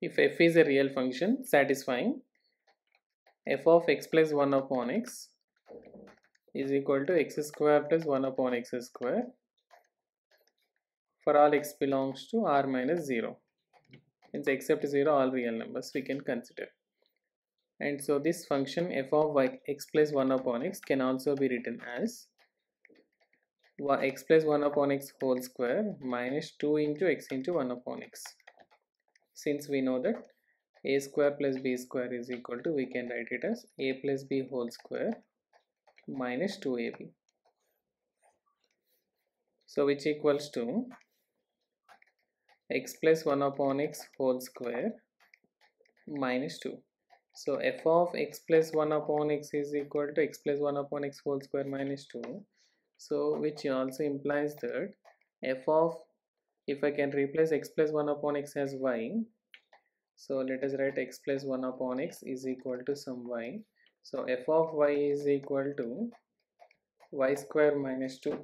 if f is a real function satisfying f of x plus 1 upon x is equal to x square plus 1 upon x square for all x belongs to r minus 0 means except 0 all real numbers we can consider. And so this function f of y x plus 1 upon x can also be written as x plus 1 upon x whole square minus 2 into x into 1 upon x since we know that a square plus b square is equal to we can write it as a plus b whole square minus 2ab so which equals to x plus 1 upon x whole square minus 2 so f of x plus 1 upon x is equal to x plus 1 upon x whole square minus 2 so which also implies that f of if I can replace x plus 1 upon x as y so let us write x plus 1 upon x is equal to some y. So f of y is equal to y square minus 2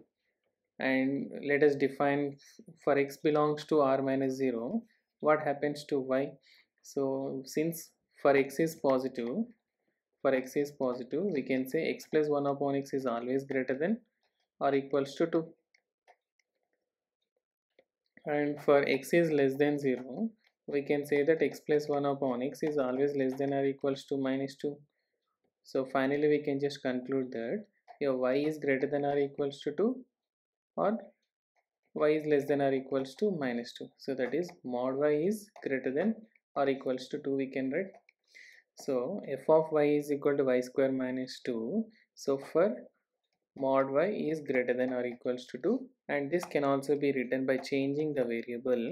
and let us define for x belongs to r minus 0 what happens to y? So since for x is positive for x is positive we can say x plus 1 upon x is always greater than or equals to 2 and for x is less than 0 we can say that x plus 1 upon x is always less than or equals to minus 2 so finally we can just conclude that your y is greater than or equals to 2 or y is less than or equals to minus 2 so that is mod y is greater than or equals to 2 we can write. So f of y is equal to y square minus 2 so for mod y is greater than or equals to 2 and this can also be written by changing the variable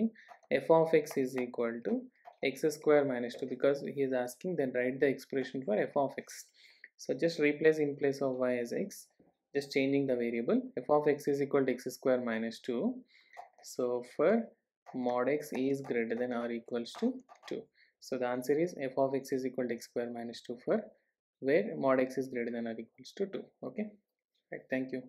f of x is equal to x square minus 2 because he is asking then write the expression for f of x. So just replace in place of y as x just changing the variable f of x is equal to x square minus 2 so for mod x is greater than or equals to 2 so the answer is f of x is equal to x square minus 2 for where mod x is greater than or equals to 2 okay right thank you